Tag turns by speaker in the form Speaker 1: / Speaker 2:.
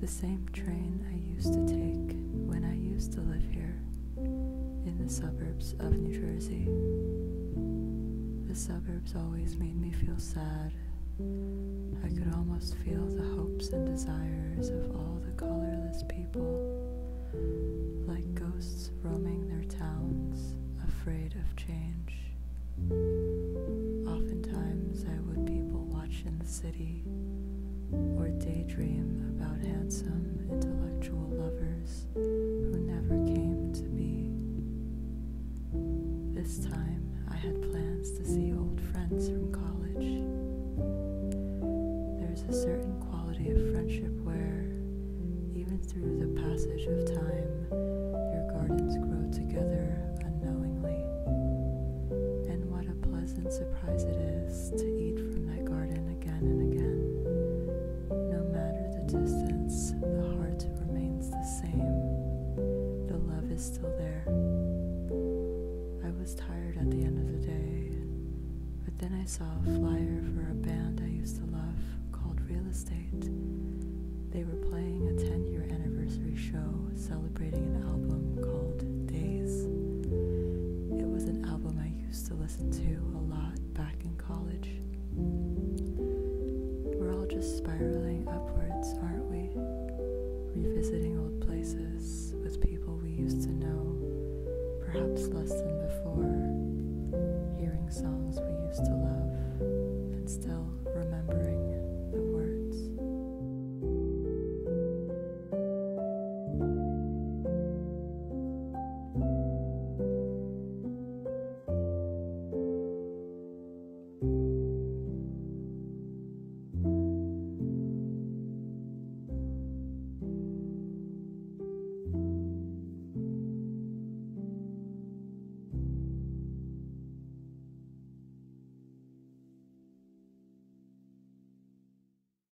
Speaker 1: The same train I used to take when I used to live here in the suburbs of New Jersey. The suburbs always made me feel sad. I could almost feel the hopes and desires of all the colorless people, like ghosts roaming their towns, afraid of change. Oftentimes, I would people watch in the city or daydream about handsome, intellectual lovers who never came to be. This time, I had plans to see old friends from college. There's a certain quality of friendship where, even through the passage of time, distance, the heart remains the same. The love is still there. I was tired at the end of the day, but then I saw a flyer for a band I used to love called Real Estate. They were playing a 10 year anniversary show celebrating an album called Days. It was an album I used to listen to a lot back in college. Visiting old places with people we used to know, perhaps less than before, hearing songs we